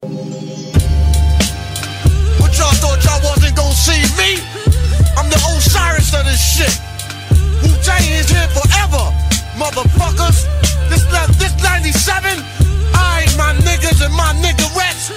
What y'all thought y'all wasn't gonna see me? I'm the Osiris of this shit. Wu Tang is here forever, motherfuckers. This this 97. I my niggas and my niggerettes.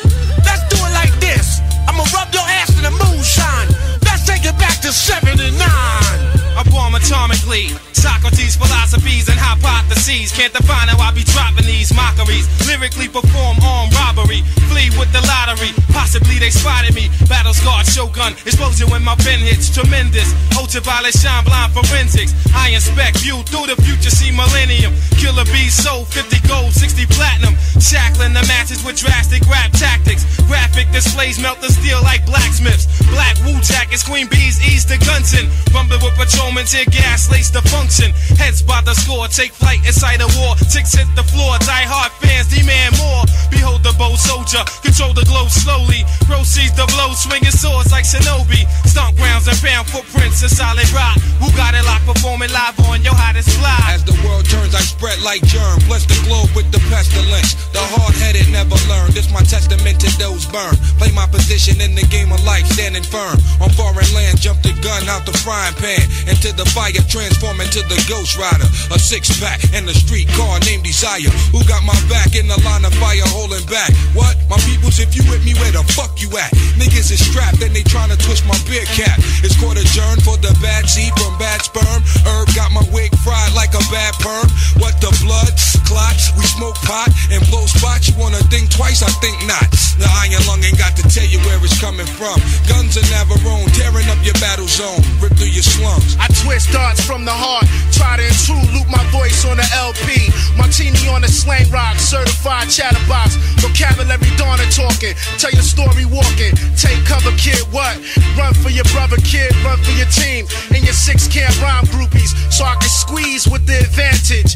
Let's do it like this. I'ma rub your ass in the moonshine. Let's take it back to 79. I bomb atomically. Socrates' philosophies and hypotheses. Can't define how I be dropping these mockeries. Lyrically perform armed robbery. Flee with the lottery. Possibly they spotted me. Battle scarred shogun. Explosion when my pen hits. Tremendous. Ultraviolet shine blind forensics. I inspect view through the future. See millennium. Killer bees sold 50 gold, 60 platinum. Shackling the matches with drastic rap tactics. Graphic displays melt the steel like blacksmiths. Black Wu jackets. Queen bees ease the Gunson. Rumble with patrolmen. Tear gas lace the function. Heads by the score, take flight inside a war. Ticks hit the floor, die hard fans demand more. Behold the bold soldier, control the glow slowly. Proceeds the blow, swinging swords like Shinobi. Footprints in solid rock. Who got it locked, performing live on your hottest fly? As the world turns, I spread like germ. Bless the globe with the pestilence. The hard headed never learn. This my testament burn. Play my position in the game of life, standing firm. On foreign land, jump the gun out the frying pan. Into the fire, transform into the Ghost Rider. A six pack and a street car named Desire. Who got my back in the line of fire holding back? What? My peoples, if you with me, where the fuck you at? Niggas is strapped and they trying to twist my beer cap. It's court adjourned for the bad seed from bad sperm. Herb got my wig fried like a bad perm. Clots, we smoke pot and blow spots. You wanna think twice? I think not. The iron lung ain't got to tell you where it's coming from. Guns are Navarone, tearing up your battle zone, rip through your slums. I twist darts from the heart, try to intrude, loop my voice on the LP. Martini on the slang rock, certified chatterbox. Vocabulary Donna talking, tell your story walking. Take cover, kid, what? Run for your brother, kid, run for your team. And your six camp rhyme groupies, so I can squeeze with the advantage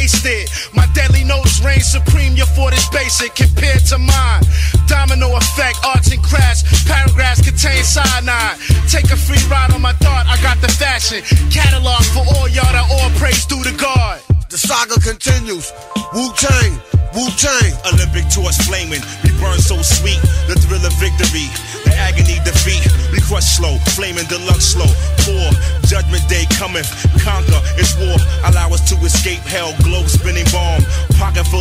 wasted. My deadly notes reign supreme, your fort is basic compared to mine. Domino effect, arts and crafts, paragraphs contain cyanide. Take a free ride on my thought, I got the fashion. Catalog for all y'all that all praise due to God. The saga continues. Wu Tang, Wu Tang. Olympic torch flaming, we burn so sweet. The thrill of victory, the agony defeat. We crush slow, flaming deluxe slow. Poor judgment day cometh, conquer. It's war. Allow us to escape hell.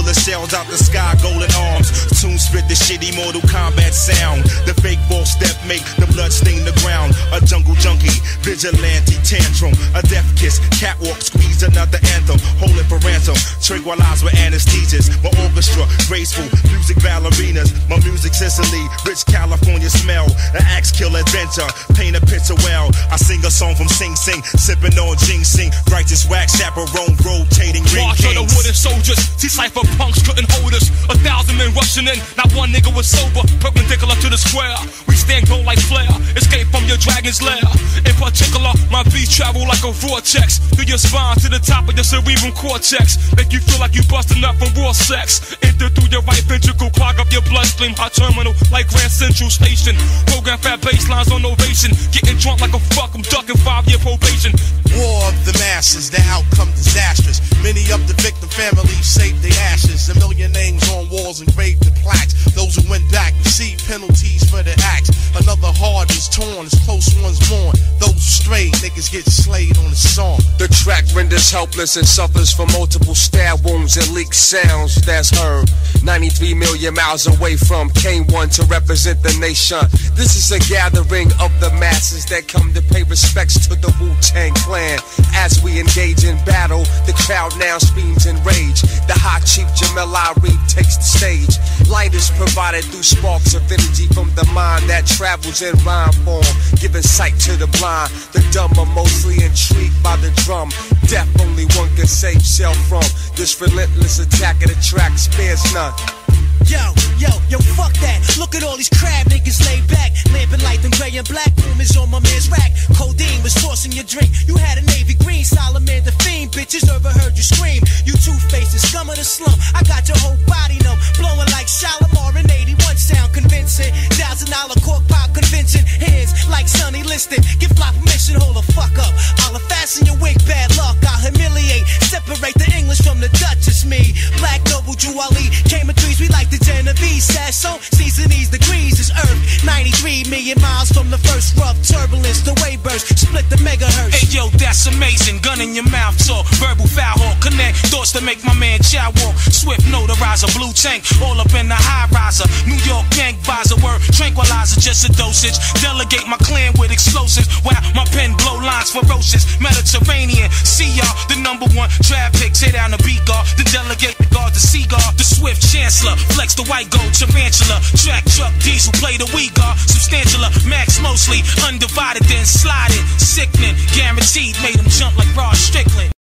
Of shells out the sky, golden arms. Soon spit the shitty Mortal Kombat sound. The fake false step make the blood stain the ground. A jungle junkie, vigilante tantrum, a death kiss, catwalk squeeze another anthem. Hold it for ransom. Tranquilize with anesthesias. My orchestra, graceful music ballerinas. My music Sicily, rich California smell. An axe kill adventure, paint a picture well. I sing a song from Sing Sing, sipping on ginseng. Righteous wax chaperone, rotating ring March of the wooden soldiers. See cipher punks couldn't hold us. A men. Not one nigga was sober. Perpendicular to the square. We stand gold like flare. Escape from your dragon's lair. In particular, my beats travel like a vortex. Through your spine to the top of your cerebral cortex. Make you feel like you busting up from raw sex. Enter through your right ventricle. Clog up your bloodstream. Hot terminal like Grand Central Station. Program fat baselines on ovation. Getting drunk like a fuck. I'm ducking five year probation. War of the masses, the outcome disastrous. Many of the victim families saved their ashes. A million names on walls engraved received penalties for their acts. Another heart is torn as close ones mourn. Those strayed niggas get slayed on the song. The track renders helpless and suffers from multiple stab wounds and leaked sounds that's heard. 93 million miles away from K1 to represent the nation. This is a gathering of the masses that come to pay respects to the Wu Tang Clan. As we engage in battle, the crowd now screams in rage. The hot chief Jamel Ari takes the stage. Light is provided through sparks of energy from the mind that travels in rhyme form, giving sight to the blind. The dumb are mostly intrigued by the drum. Death only one can save self from. This relentless attack of the track spares none. Yo, yo, yo, fuck that. Look at all these crab niggas laid back. Lamping light them gray and black. Is on my man's rack. Codeine was tossing your drink. You had a navy green, Solomon the fiend. Bitches overheard you scream. You two faces, scum of the slum. I got your whole body numb. Blowing like 81 convincing. Thousand dollar cork pop convention. Hands like Sonny Liston. Give fly permission, hold the fuck up. I'll fasten your wig, bad luck. I'll humiliate. Separate the English from the Dutch. It's me. Black noble Juwali. Came in threes, we like the Genovese. Sash So, season these degrees is Earth. 93 million miles from the first rough turbulence. The wave burst, split the megahertz. Hey yo, that's amazing. Gun in your mouth talk, verbal foul thoughts to make my man chow walk. Swift notarizer, blue tank, all up in the high riser. New York gang visor, word tranquilizer, just a dosage. Delegate my clan with explosives. While my pen blow lines ferocious. Mediterranean, see y'all, the number one trap pick. Tear down the beat guard, the delegate, the guard, the seagull, the swift chancellor. Flex the white gold tarantula. Track truck diesel, play the we guard. Substantialer, uh, max mostly. Undivided, then sliding. Sickening, guaranteed. Made him jump like Rod Strickland.